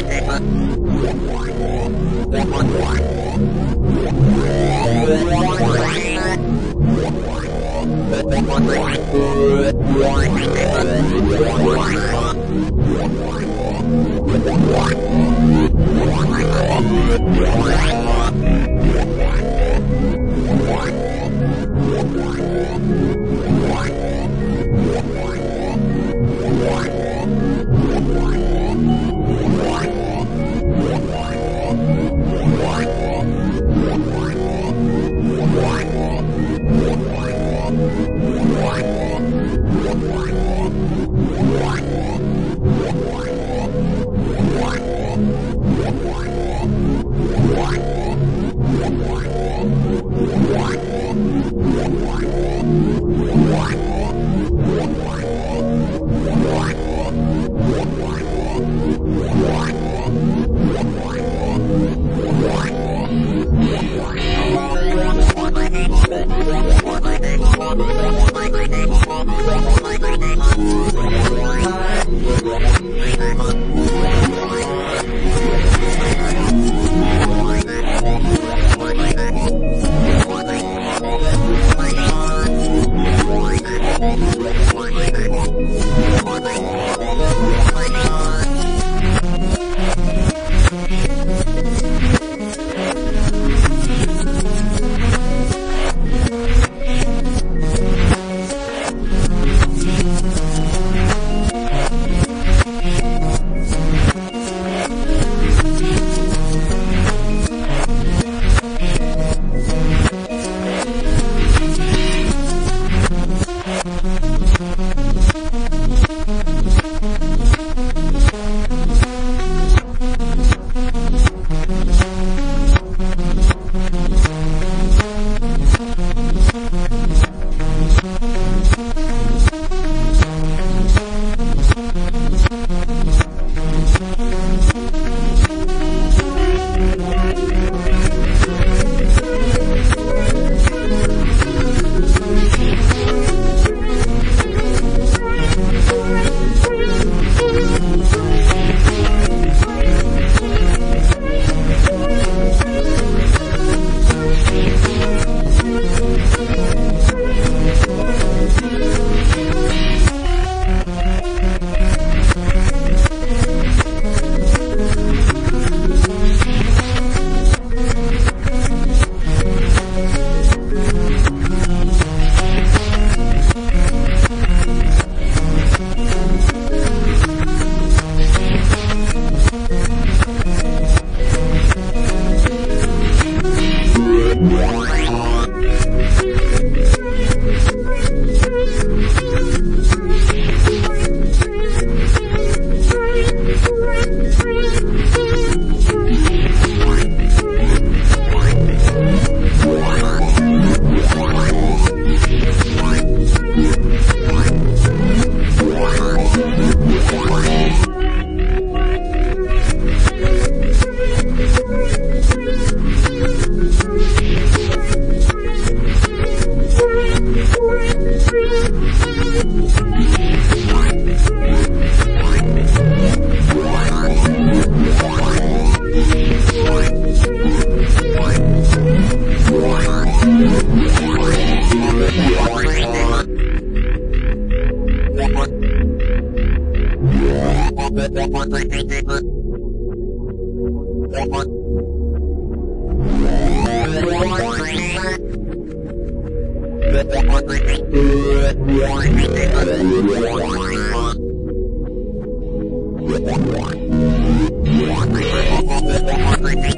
What? one more. Thank you.